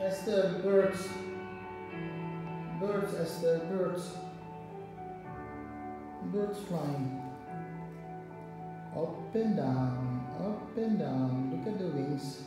As the birds. Birds, as the birds. Birds flying. Up and down, up and down. Look at the wings.